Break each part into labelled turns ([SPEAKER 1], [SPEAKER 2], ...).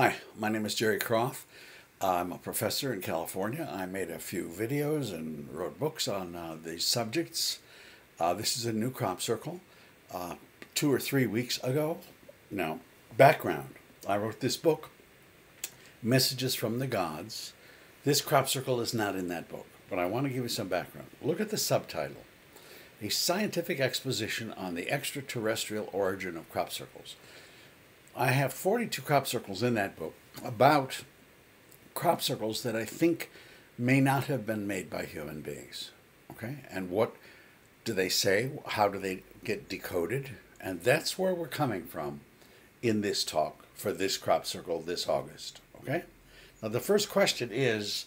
[SPEAKER 1] Hi, my name is Jerry Kroth. I'm a professor in California. I made a few videos and wrote books on uh, these subjects. Uh, this is a new crop circle. Uh, two or three weeks ago. Now, background I wrote this book, Messages from the Gods. This crop circle is not in that book, but I want to give you some background. Look at the subtitle A Scientific Exposition on the Extraterrestrial Origin of Crop Circles. I have 42 crop circles in that book about crop circles that I think may not have been made by human beings. Okay? And what do they say? How do they get decoded? And that's where we're coming from in this talk for this crop circle this August. Okay? Now, the first question is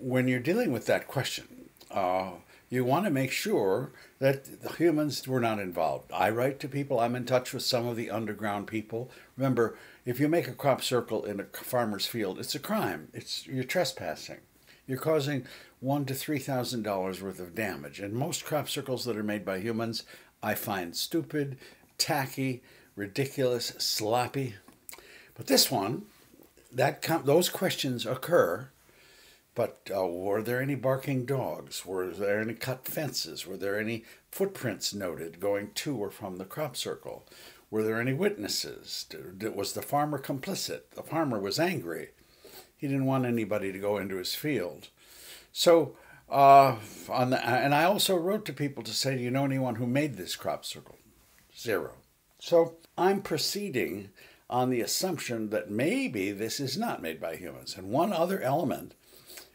[SPEAKER 1] when you're dealing with that question, uh, you want to make sure that the humans were not involved. I write to people, I'm in touch with some of the underground people. Remember, if you make a crop circle in a farmer's field, it's a crime. It's you're trespassing. You're causing one to three thousand dollars worth of damage. And most crop circles that are made by humans, I find stupid, tacky, ridiculous, sloppy. But this one, that those questions occur but uh, were there any barking dogs? Were there any cut fences? Were there any footprints noted going to or from the crop circle? Were there any witnesses? Was the farmer complicit? The farmer was angry. He didn't want anybody to go into his field. So, uh, on the, and I also wrote to people to say, do you know anyone who made this crop circle? Zero. So I'm proceeding on the assumption that maybe this is not made by humans. And one other element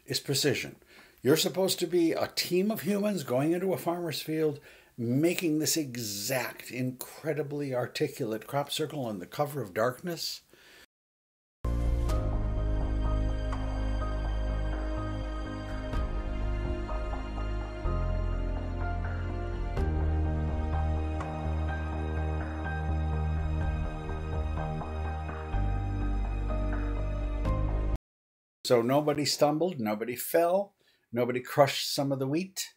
[SPEAKER 1] is precision. You're supposed to be a team of humans going into a farmer's field, making this exact, incredibly articulate crop circle on the cover of darkness. So nobody stumbled, nobody fell, nobody crushed some of the wheat.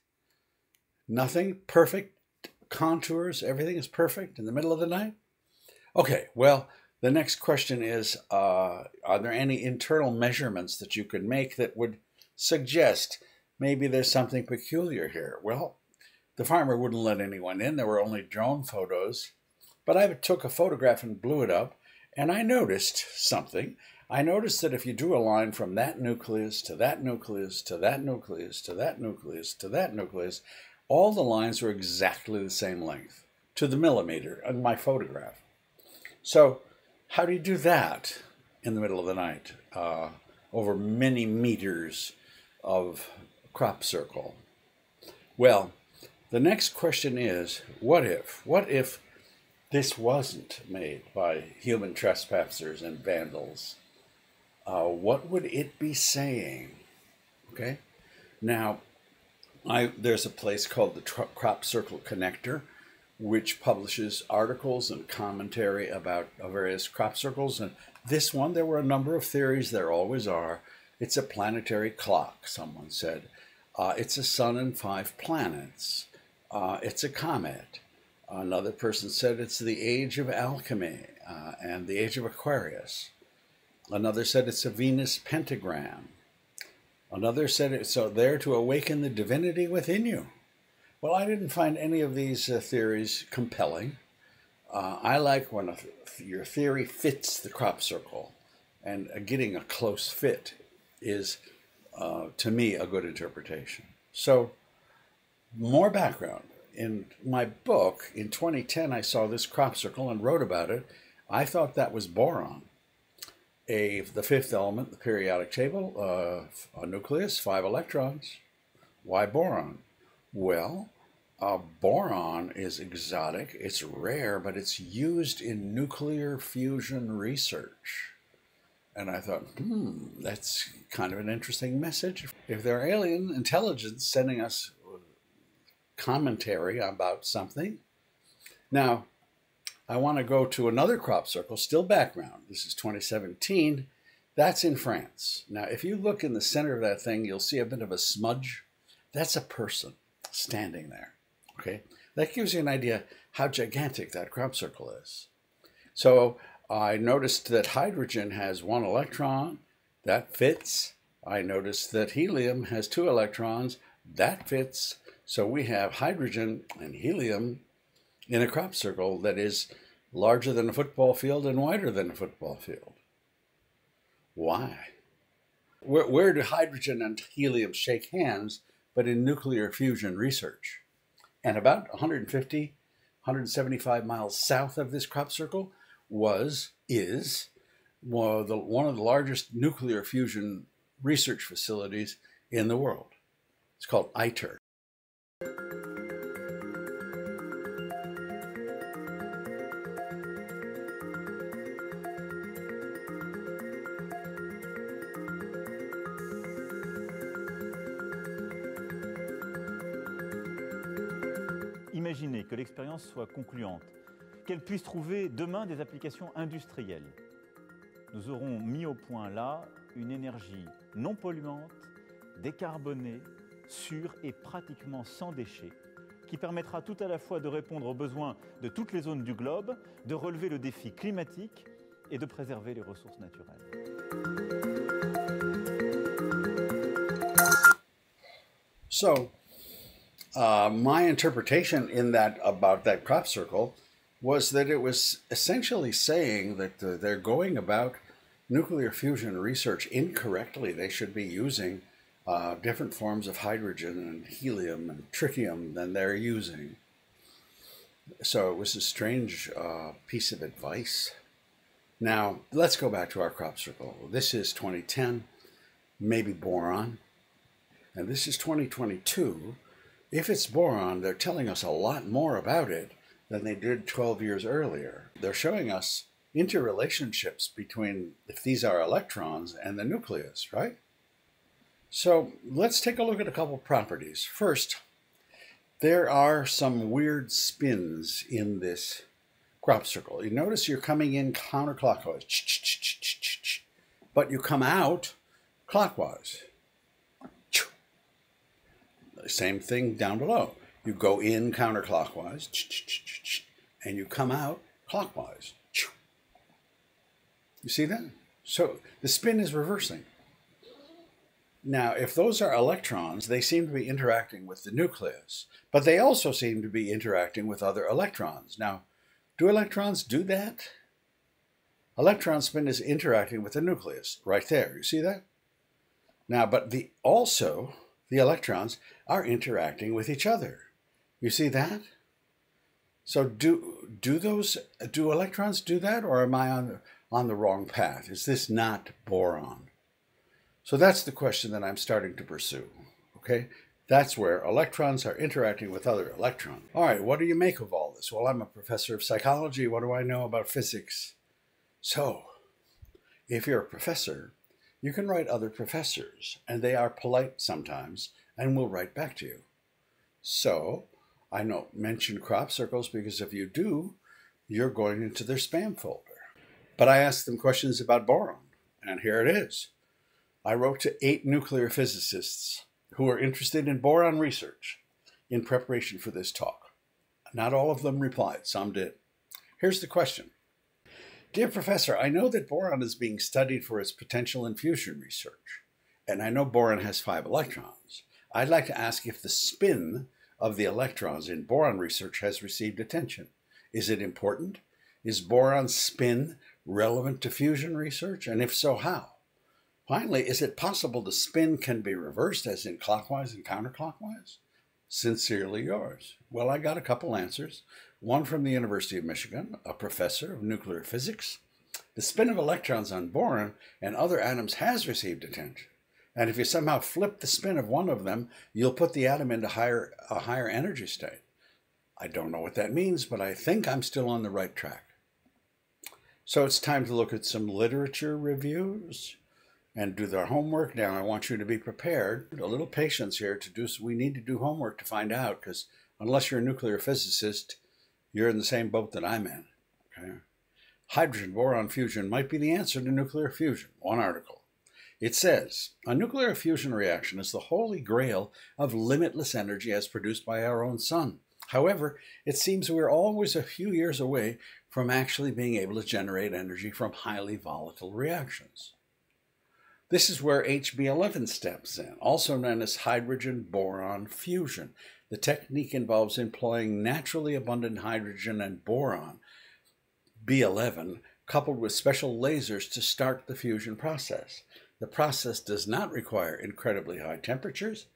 [SPEAKER 1] Nothing. Perfect contours. Everything is perfect in the middle of the night. Okay, well, the next question is uh, Are there any internal measurements that you could make that would suggest maybe there's something peculiar here? Well, the farmer wouldn't let anyone in. There were only drone photos. But I took a photograph and blew it up, and I noticed something. I noticed that if you drew a line from that nucleus to that nucleus to that nucleus to that nucleus to that nucleus, all the lines were exactly the same length to the millimeter in my photograph. So, how do you do that in the middle of the night uh, over many meters of crop circle? Well, the next question is what if? What if this wasn't made by human trespassers and vandals? Uh, what would it be saying? Okay. Now, I, there's a place called the Crop Circle Connector, which publishes articles and commentary about uh, various crop circles. And this one, there were a number of theories, there always are. It's a planetary clock, someone said. Uh, it's a sun and five planets. Uh, it's a comet. Another person said it's the age of alchemy uh, and the age of Aquarius. Another said it's a Venus pentagram. Another said it's so there to awaken the divinity within you. Well, I didn't find any of these uh, theories compelling. Uh, I like when a, your theory fits the crop circle, and uh, getting a close fit is, uh, to me, a good interpretation. So, more background. In my book in 2010, I saw this crop circle and wrote about it. I thought that was boron a the fifth element, the periodic table, uh, a nucleus, five electrons. Why boron? Well, uh, boron is exotic, it's rare, but it's used in nuclear fusion research. And I thought, hmm, that's kind of an interesting message. If there are alien intelligence sending us commentary about something. Now, I want to go to another crop circle, still background. This is 2017. That's in France. Now, if you look in the center of that thing, you'll see a bit of a smudge. That's a person standing there. Okay, that gives you an idea how gigantic that crop circle is. So I noticed that hydrogen has one electron. That fits. I noticed that helium has two electrons. That fits. So we have hydrogen and helium in a crop circle that is larger than a football field and wider than a football field. Why? Where, where do hydrogen and helium shake hands but in nuclear fusion research? And about 150, 175 miles south of this crop circle was, is, one of the, one of the largest nuclear fusion research facilities in the world. It's called ITER.
[SPEAKER 2] Imaginez que l'expérience soit concluante, qu'elle puisse trouver demain des applications industrielles. Nous aurons mis au point là une énergie non polluante, décarbonée, sûre et pratiquement sans déchets, qui permettra tout à la fois de répondre aux besoins de toutes les zones du globe, de relever le défi climatique et de préserver les ressources naturelles.
[SPEAKER 1] So, uh, my interpretation in that about that crop circle was that it was essentially saying that uh, they're going about nuclear fusion research incorrectly. They should be using uh, different forms of hydrogen and helium and tritium than they're using. So it was a strange uh, piece of advice. Now, let's go back to our crop circle. This is 2010, maybe boron, and this is 2022. If it's boron, they're telling us a lot more about it than they did 12 years earlier. They're showing us interrelationships between, if these are electrons, and the nucleus, right? So let's take a look at a couple properties. First, there are some weird spins in this crop circle. You notice you're coming in counterclockwise, but you come out clockwise. Same thing down below. You go in counterclockwise, and you come out clockwise. You see that? So the spin is reversing. Now, if those are electrons, they seem to be interacting with the nucleus, but they also seem to be interacting with other electrons. Now, do electrons do that? Electron spin is interacting with the nucleus right there. You see that? Now, but the also the electrons are interacting with each other. You see that? So do do those do electrons do that or am I on on the wrong path? Is this not boron? So that's the question that I'm starting to pursue. Okay? That's where electrons are interacting with other electrons. All right, what do you make of all this? Well, I'm a professor of psychology. What do I know about physics? So, if you're a professor, you can write other professors, and they are polite sometimes and will write back to you. So, I don't mention crop circles because if you do, you're going into their spam folder. But I asked them questions about boron, and here it is. I wrote to eight nuclear physicists who are interested in boron research in preparation for this talk. Not all of them replied, some did. Here's the question Dear Professor, I know that boron is being studied for its potential in fusion research, and I know boron has five electrons. I'd like to ask if the spin of the electrons in boron research has received attention. Is it important? Is boron spin relevant to fusion research? And if so, how? Finally, is it possible the spin can be reversed as in clockwise and counterclockwise? Sincerely yours. Well, I got a couple answers. One from the University of Michigan, a professor of nuclear physics. The spin of electrons on boron and other atoms has received attention. And if you somehow flip the spin of one of them, you'll put the atom into higher, a higher energy state. I don't know what that means, but I think I'm still on the right track. So it's time to look at some literature reviews and do their homework. Now, I want you to be prepared. A little patience here to do. So We need to do homework to find out because unless you're a nuclear physicist, you're in the same boat that I'm in. Okay. Hydrogen boron fusion might be the answer to nuclear fusion. One article. It says a nuclear fusion reaction is the holy grail of limitless energy as produced by our own sun. However, it seems we're always a few years away from actually being able to generate energy from highly volatile reactions. This is where HB11 steps in, also known as hydrogen boron fusion. The technique involves employing naturally abundant hydrogen and boron, B11, coupled with special lasers to start the fusion process. The process does not require incredibly high temperatures,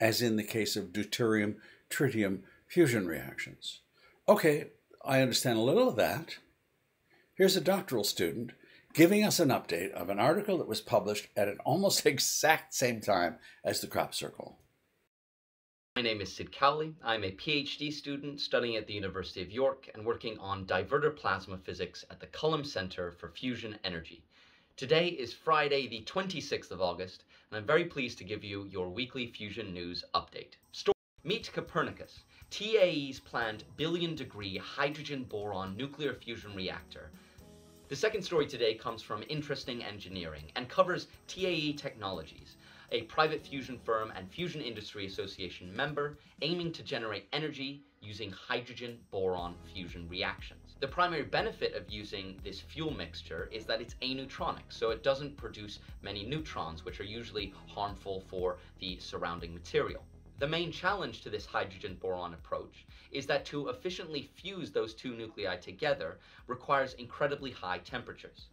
[SPEAKER 1] as in the case of deuterium tritium fusion reactions. Okay, I understand a little of that. Here's a doctoral student giving us an update of an article that was published at an almost exact same time as the crop circle.
[SPEAKER 3] My name is Sid Cowley. I'm a PhD student studying at the University of York and working on divertor plasma physics at the Culham Center for Fusion Energy. Today is Friday, the 26th of August, and I'm very pleased to give you your weekly fusion news update. Story Meet Copernicus, TAE's planned billion degree hydrogen boron nuclear fusion reactor. The second story today comes from Interesting Engineering and covers TAE Technologies, a private fusion firm and Fusion Industry Association member aiming to generate energy using hydrogen boron fusion reactions. The primary benefit of using this fuel mixture is that it's aneutronic, so it doesn't produce many neutrons, which are usually harmful for the surrounding material. The main challenge to this hydrogen boron approach is that to efficiently fuse those two nuclei together requires incredibly high temperatures.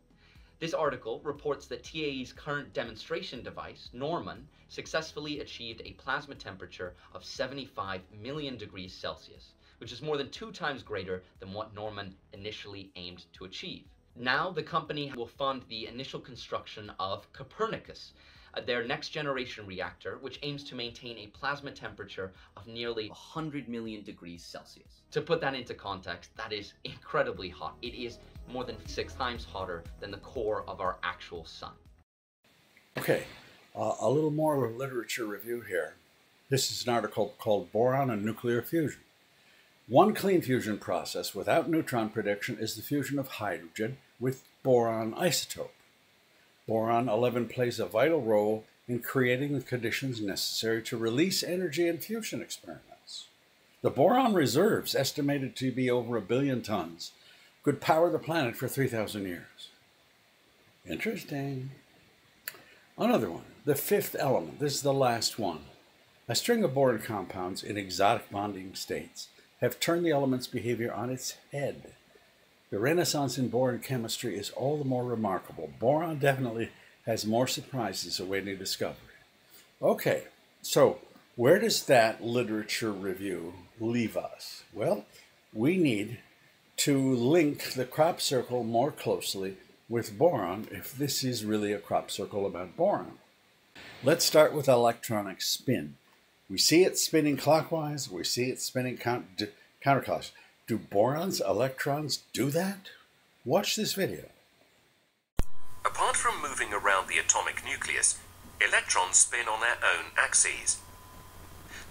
[SPEAKER 3] This article reports that TAE's current demonstration device, Norman, successfully achieved a plasma temperature of 75 million degrees Celsius, which is more than two times greater than what Norman initially aimed to achieve. Now the company will fund the initial construction of Copernicus, their next generation reactor, which aims to maintain a plasma temperature of nearly 100 million degrees Celsius. To put that into context, that is incredibly hot. It is more than six times hotter than the core of our actual sun.
[SPEAKER 1] Okay, uh, a little more literature review here. This is an article called Boron and Nuclear Fusion. One clean fusion process without neutron prediction is the fusion of hydrogen with boron isotope. Boron 11 plays a vital role in creating the conditions necessary to release energy in fusion experiments. The boron reserves, estimated to be over a billion tons, could power the planet for 3,000 years. Interesting. Another one, the fifth element. This is the last one. A string of boron compounds in exotic bonding states have turned the element's behavior on its head. The renaissance in boron chemistry is all the more remarkable. Boron definitely has more surprises awaiting discovery. Okay, so where does that literature review leave us? Well, we need to link the crop circle more closely with boron if this is really a crop circle about boron. Let's start with electronic spin. We see it spinning clockwise, we see it spinning counterclockwise. Do borons, electrons do that? Watch this video.
[SPEAKER 4] Apart from moving around the atomic nucleus, electrons spin on their own axes.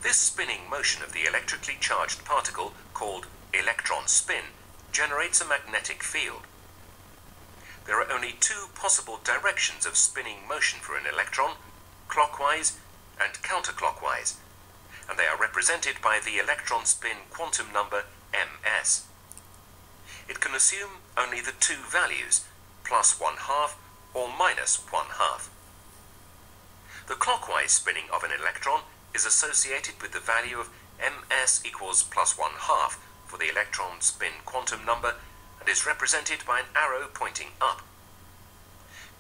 [SPEAKER 4] This spinning motion of the electrically charged particle, called electron spin, generates a magnetic field. There are only two possible directions of spinning motion for an electron, clockwise and counterclockwise, and they are represented by the electron spin quantum number ms. It can assume only the two values, plus one half or minus one half. The clockwise spinning of an electron is associated with the value of ms equals plus one half for the electron spin quantum number and is represented by an arrow pointing up.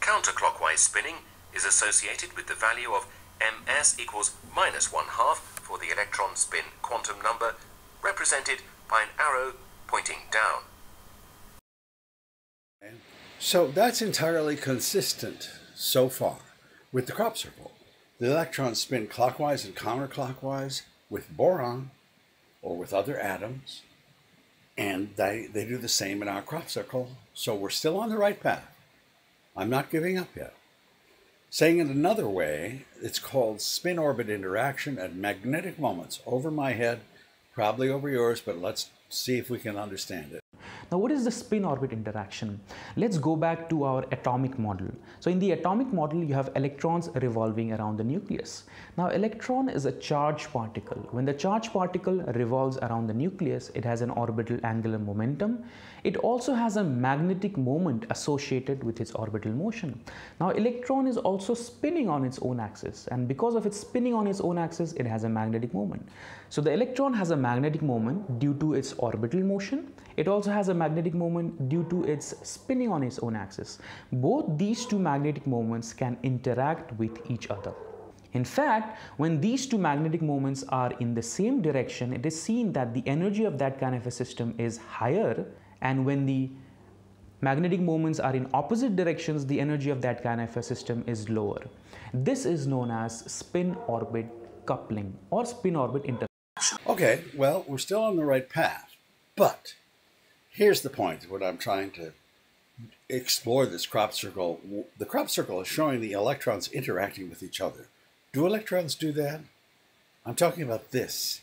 [SPEAKER 4] Counterclockwise spinning is associated with the value of ms equals minus one half for the electron spin quantum number represented by an arrow pointing down.
[SPEAKER 1] So that's entirely consistent so far with the crop circle. The electrons spin clockwise and counterclockwise with boron or with other atoms, and they, they do the same in our crop circle. So we're still on the right path. I'm not giving up yet. Saying it another way, it's called spin orbit interaction at magnetic moments over my head probably over yours, but let's see if we can understand it.
[SPEAKER 5] Now, what is the spin orbit interaction? Let's go back to our atomic model. So, in the atomic model, you have electrons revolving around the nucleus. Now, electron is a charged particle. When the charged particle revolves around the nucleus, it has an orbital angular momentum. It also has a magnetic moment associated with its orbital motion. Now, electron is also spinning on its own axis, and because of its spinning on its own axis, it has a magnetic moment. So, the electron has a magnetic moment due to its orbital motion it also has a magnetic moment due to its spinning on its own axis. Both these two magnetic moments can interact with each other. In fact, when these two magnetic moments are in the same direction, it is seen that the energy of that kind of a system is higher and when the magnetic moments are in opposite directions, the energy of that kind of a system is lower. This is known as spin-orbit coupling or spin-orbit interaction.
[SPEAKER 1] Okay, well, we're still on the right path, but here's the point what I'm trying to explore this crop circle. The crop circle is showing the electrons interacting with each other. Do electrons do that? I'm talking about this.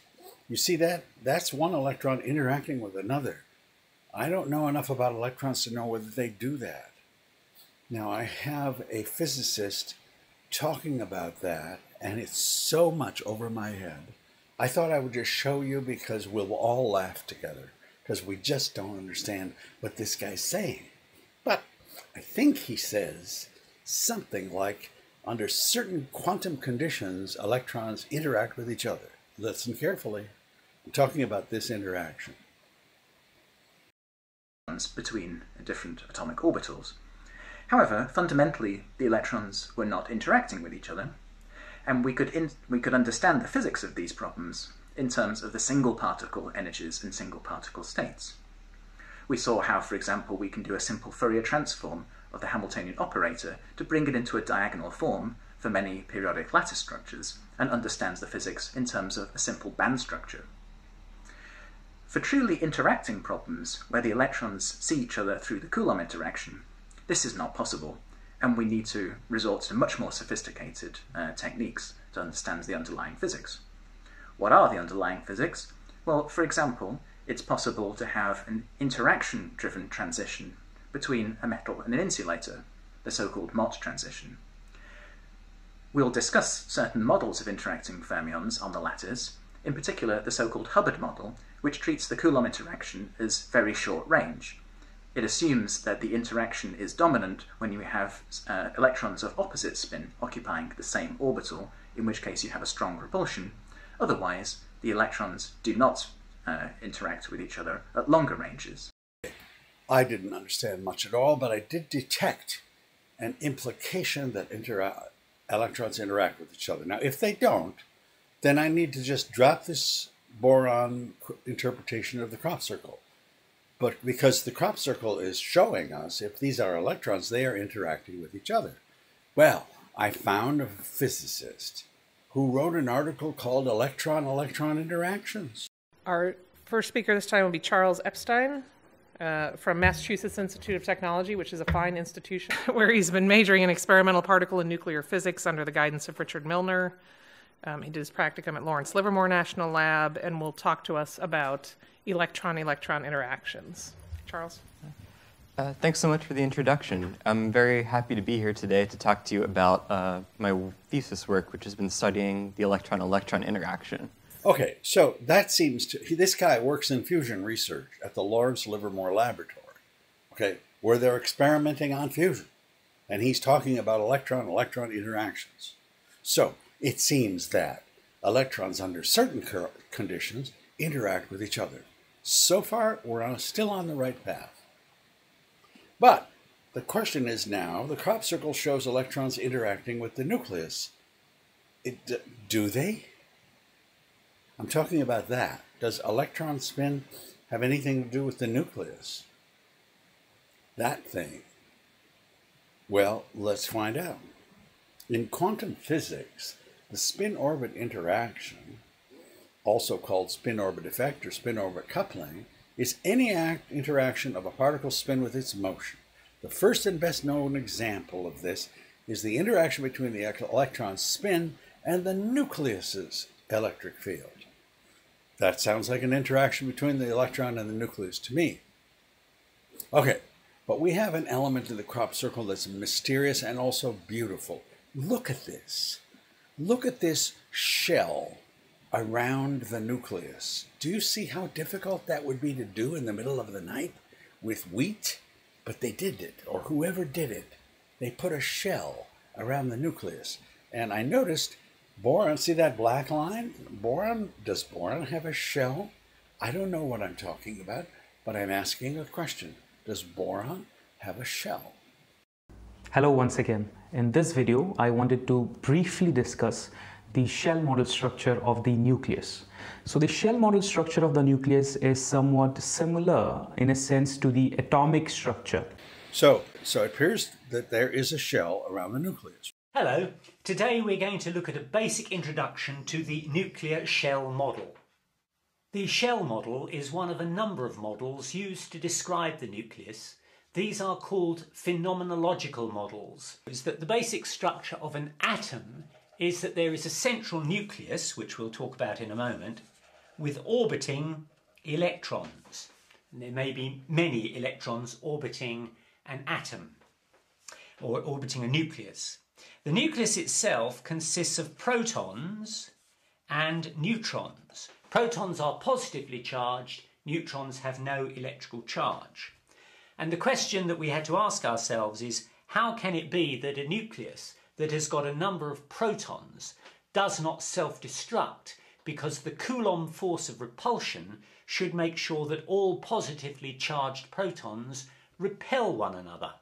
[SPEAKER 1] You see that? That's one electron interacting with another. I don't know enough about electrons to know whether they do that. Now, I have a physicist talking about that, and it's so much over my head. I thought I would just show you because we'll all laugh together because we just don't understand what this guy's saying. But I think he says something like under certain quantum conditions, electrons interact with each other. Listen carefully. I'm talking about this interaction.
[SPEAKER 6] Between different atomic orbitals. However, fundamentally, the electrons were not interacting with each other, and we could, we could understand the physics of these problems in terms of the single particle energies and single particle states. We saw how, for example, we can do a simple Fourier transform of the Hamiltonian operator to bring it into a diagonal form for many periodic lattice structures and understands the physics in terms of a simple band structure. For truly interacting problems, where the electrons see each other through the Coulomb interaction, this is not possible, and we need to resort to much more sophisticated uh, techniques to understand the underlying physics. What are the underlying physics? Well, for example, it's possible to have an interaction-driven transition between a metal and an insulator, the so-called Mott transition. We'll discuss certain models of interacting fermions on the lattice, in particular the so-called Hubbard model, which treats the Coulomb interaction as very short range. It assumes that the interaction is dominant when you have uh, electrons of opposite spin occupying the same orbital, in which case you have a strong repulsion, Otherwise, the electrons do not uh, interact with each other at longer ranges.
[SPEAKER 1] I didn't understand much at all, but I did detect an implication that intera- electrons interact with each other. Now, if they don't, then I need to just drop this boron interpretation of the crop circle. But because the crop circle is showing us if these are electrons, they are interacting with each other. Well, I found a physicist who wrote an article called Electron Electron Interactions.
[SPEAKER 7] Our first speaker this time will be Charles Epstein. Uh, from Massachusetts Institute of Technology, which is a fine institution, where he's been majoring in experimental particle and nuclear physics under the guidance of Richard Milner. Um, he did his practicum at Lawrence Livermore National Lab and will talk to us about electron electron interactions. Charles?
[SPEAKER 8] Uh, thanks so much for the introduction. I'm very happy to be here today to talk to you about uh, my thesis work, which has been studying the electron electron interaction.
[SPEAKER 1] Okay, so that seems to. This guy works in fusion research at the Lawrence Livermore Laboratory, okay, where they're experimenting on fusion. And he's talking about electron electron interactions. So it seems that electrons, under certain conditions, interact with each other. So far, we're still on the right path. But the question is now the crop circle shows electrons interacting with the nucleus. It, do they? I'm talking about that. Does electron spin have anything to do with the nucleus? That thing. Well, let's find out. In quantum physics, the spin orbit interaction, also called spin orbit effect or spin orbit coupling, is any act interaction of a particle spin with its motion. The first and best known example of this is the interaction between the electron's spin and the nucleus's electric field. That sounds like an interaction between the electron and the nucleus to me. Okay, but we have an element in the crop circle that's mysterious and also beautiful. Look at this. Look at this shell around the nucleus. Do you see how difficult that would be to do in the middle of the night with wheat? But they did it, or whoever did it. They put a shell around the nucleus. And I noticed boron, see that black line? Boron, does boron have a shell? I don't know what I'm talking about, but I'm asking a question. Does boron have a shell?
[SPEAKER 5] Hello once again. In this video, I wanted to briefly discuss the shell model structure of the nucleus. So the shell model structure of the nucleus is somewhat similar in a sense to the atomic structure.
[SPEAKER 1] So, so it appears that there is a shell around the nucleus.
[SPEAKER 9] Hello, today we're going to look at a basic introduction to the nuclear shell model. The shell model is one of a number of models used to describe the nucleus. These are called phenomenological models. Is that the basic structure of an atom is that there is a central nucleus, which we'll talk about in a moment, with orbiting electrons. And there may be many electrons orbiting an atom or orbiting a nucleus. The nucleus itself consists of protons and neutrons. Protons are positively charged, neutrons have no electrical charge. And the question that we had to ask ourselves is how can it be that a nucleus that has got a number of protons does not self-destruct because the Coulomb force of repulsion should make sure that all positively charged protons repel one another.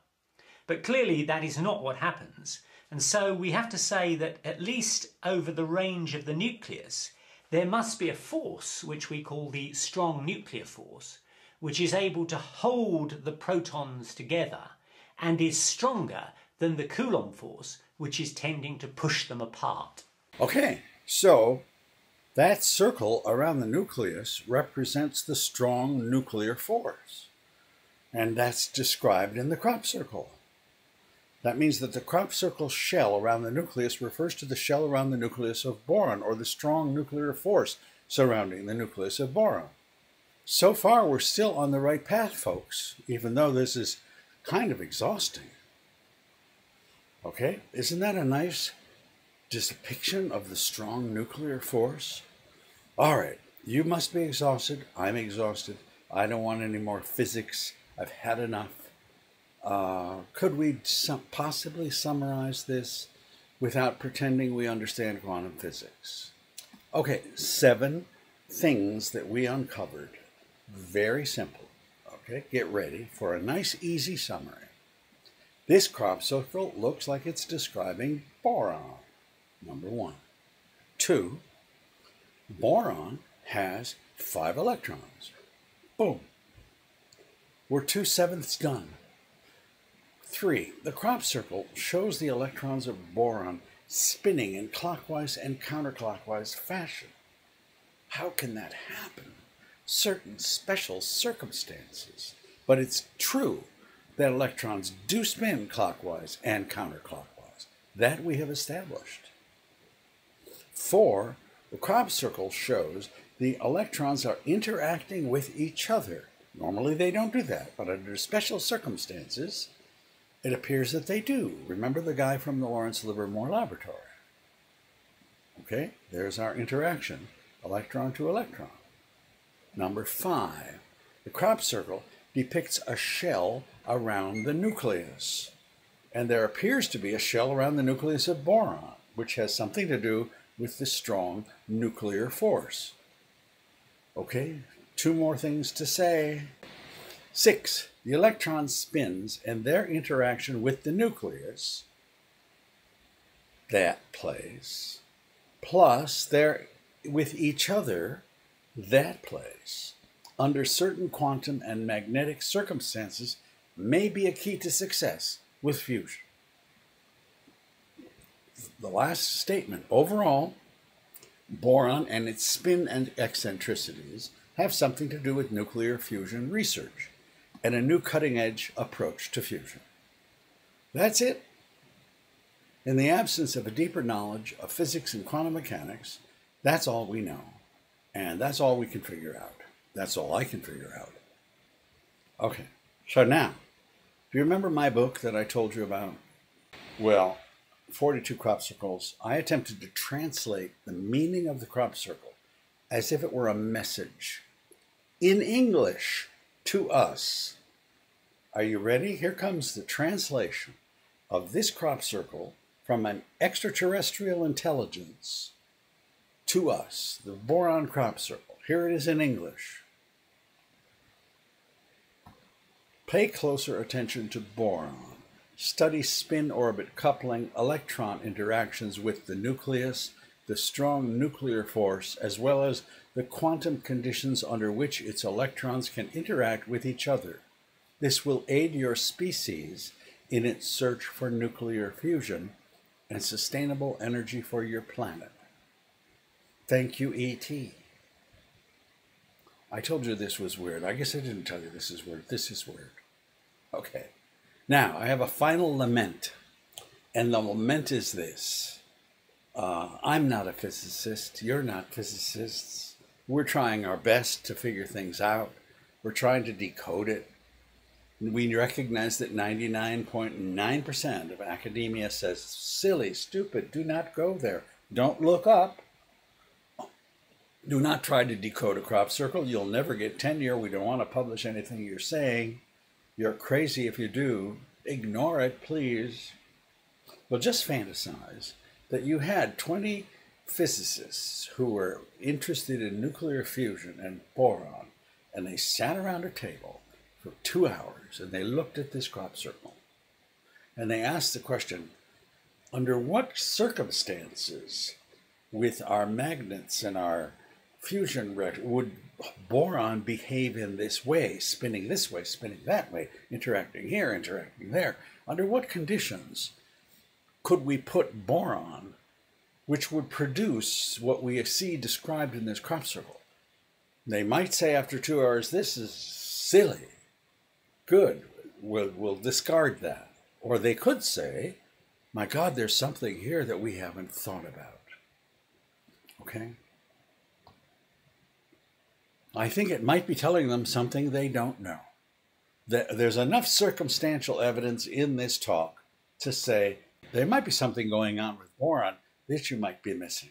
[SPEAKER 9] But clearly that is not what happens. And so we have to say that at least over the range of the nucleus, there must be a force, which we call the strong nuclear force, which is able to hold the protons together and is stronger than the Coulomb force, which is tending to push them apart.
[SPEAKER 1] Okay, so that circle around the nucleus represents the strong nuclear force. And that's described in the crop circle. That means that the crop circle shell around the nucleus refers to the shell around the nucleus of boron, or the strong nuclear force surrounding the nucleus of boron. So far, we're still on the right path, folks, even though this is kind of exhausting. Okay, isn't that a nice depiction of the strong nuclear force? All right, you must be exhausted. I'm exhausted. I don't want any more physics. I've had enough. Uh, could we possibly summarize this without pretending we understand quantum physics? Okay, seven things that we uncovered. Very simple. Okay, get ready for a nice, easy summary. This crop circle looks like it's describing boron, number one. Two, boron has five electrons. Boom. We're two sevenths done. Three, the crop circle shows the electrons of boron spinning in clockwise and counterclockwise fashion. How can that happen? Certain special circumstances. But it's true that electrons do spin clockwise and counterclockwise. That we have established. Four, the crop circle shows the electrons are interacting with each other. Normally they don't do that, but under special circumstances, it appears that they do. Remember the guy from the Lawrence Livermore Laboratory. Okay, there's our interaction, electron to electron. Number five, the crop circle depicts a shell around the nucleus. And there appears to be a shell around the nucleus of boron, which has something to do with the strong nuclear force. Okay, two more things to say. Six, the electron spins and their interaction with the nucleus, that plays, plus their with each other, that plays under certain quantum and magnetic circumstances may be a key to success with fusion. The last statement overall, boron and its spin and eccentricities have something to do with nuclear fusion research and a new cutting edge approach to fusion. That's it. In the absence of a deeper knowledge of physics and quantum mechanics, that's all we know. And that's all we can figure out. That's all I can figure out. Okay, so now, do you remember my book that I told you about? Well, 42 crop circles, I attempted to translate the meaning of the crop circle as if it were a message in English to us. Are you ready? Here comes the translation of this crop circle from an extraterrestrial intelligence to us, the boron crop circle. Here it is in English. Pay closer attention to boron. Study spin orbit coupling electron interactions with the nucleus, the strong nuclear force, as well as the quantum conditions under which its electrons can interact with each other. This will aid your species in its search for nuclear fusion and sustainable energy for your planet. Thank you, E.T. I told you this was weird. I guess I didn't tell you this is weird. This is weird. Okay. Now, I have a final lament. And the lament is this uh, I'm not a physicist. You're not physicists. We're trying our best to figure things out. We're trying to decode it. We recognize that 99.9% of academia says, silly, stupid, do not go there. Don't look up. Do not try to decode a crop circle. You'll never get tenure. We don't want to publish anything you're saying. You're crazy if you do. Ignore it, please. Well, just fantasize that you had 20 physicists who were interested in nuclear fusion and boron, and they sat around a table for two hours and they looked at this crop circle and they asked the question under what circumstances with our magnets and our fusion would boron behave in this way, spinning this way, spinning that way, interacting here, interacting there? Under what conditions could we put boron, which would produce what we see described in this crop circle? They might say after two hours, this is silly. Good, we'll, we'll discard that. Or they could say, my God, there's something here that we haven't thought about. Okay? I think it might be telling them something they don't know. There's enough circumstantial evidence in this talk to say there might be something going on with boron that you might be missing.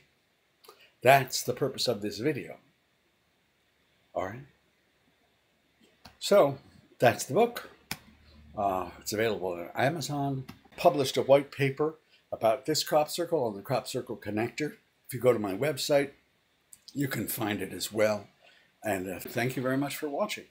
[SPEAKER 1] That's the purpose of this video. All right. So that's the book. Uh, it's available on Amazon. Published a white paper about this crop circle on the crop circle connector. If you go to my website, you can find it as well. And uh, thank you very much for watching.